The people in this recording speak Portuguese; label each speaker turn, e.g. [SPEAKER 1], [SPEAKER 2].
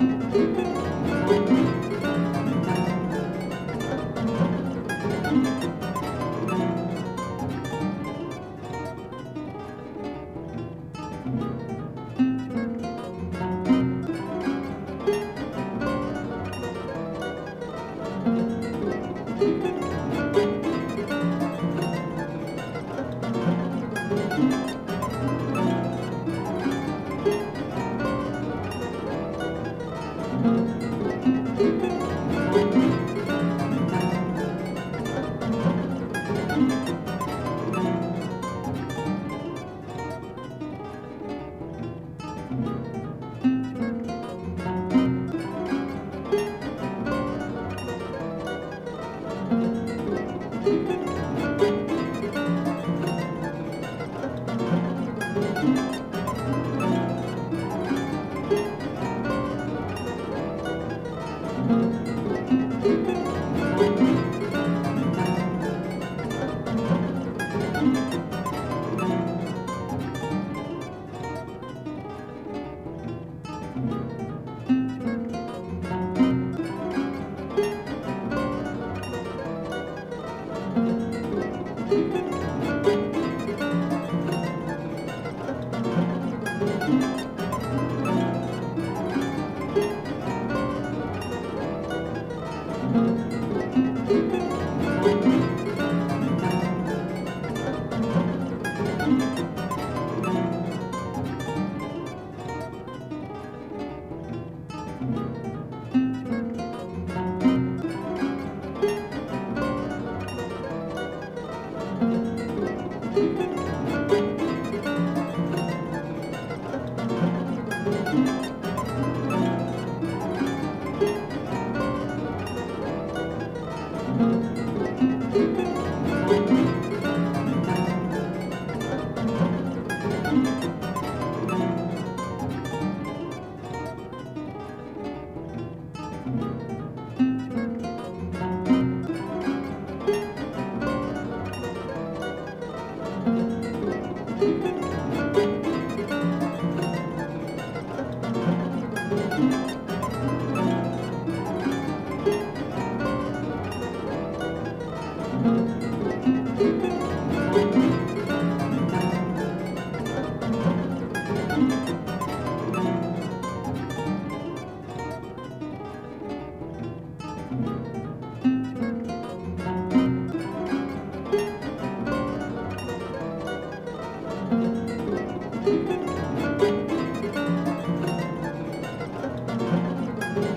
[SPEAKER 1] Música Música